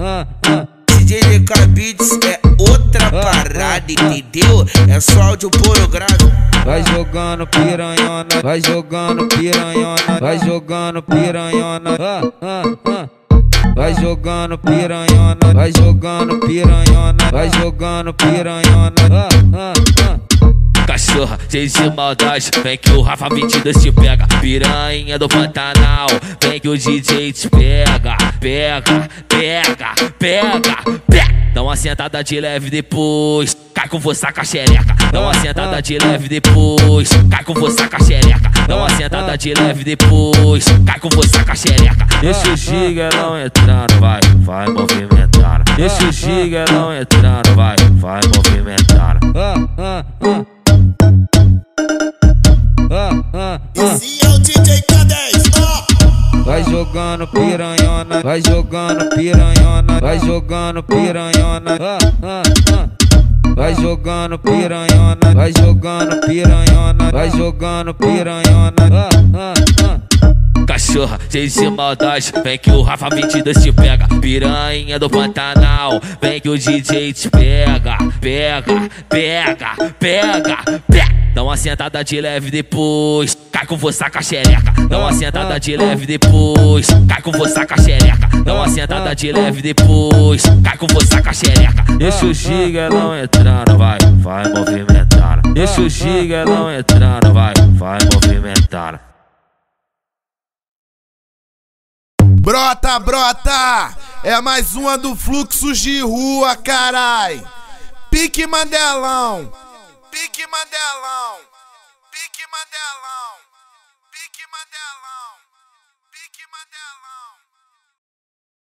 ah, ah. DJ Beats é outra parada, entendeu? É só áudio pornográfico. Vai jogando piranhona, vai jogando piranhona, vai jogando piranhona, ah, ah, ah. Vai jogando piranhona, vai jogando piranhona, vai jogando piranhona, ah, ah, cheio de maldade, vem que o Rafa 22 te pega. Piranha do Pantanal, vem que o DJ te pega. Pega, pega, pega, pega. Dá uma sentada de leve depois, cai com você com a xereca. Dá uma sentada de leve depois, cai com você com a xereca. Dá uma sentada de leve depois, cai com você com a xereca. Deixa o gigalão entrando, vai, vai movimentando. Deixa o gigalão entrando, vai, vai movimentando. Jogando piranhona, vai jogando piranhona, vai jogando piranhona, ah, ah, ah. Vai jogando piranhona, vai jogando piranhona, vai jogando piranhona, ah, ah, ah. Cachorra, cheio de maldade, vem que o Rafa 22 te pega. Piranha do Pantanal, vem que o DJ te pega. Pega, pega, pega, pega. Dá uma sentada de leve depois, cai com você com a xereca. Dá uma sentada de leve depois, cai com você com a xereca. Dá uma sentada de leve depois, cai com você com a xereca. Deixa o gigalão entrando, vai, vai movimentando. Deixa o gigalão entrando, vai, vai movimentando. Brota, brota! É mais uma do Fluxos de Rua, carai! Pique Mandelão! Pique Mandelão!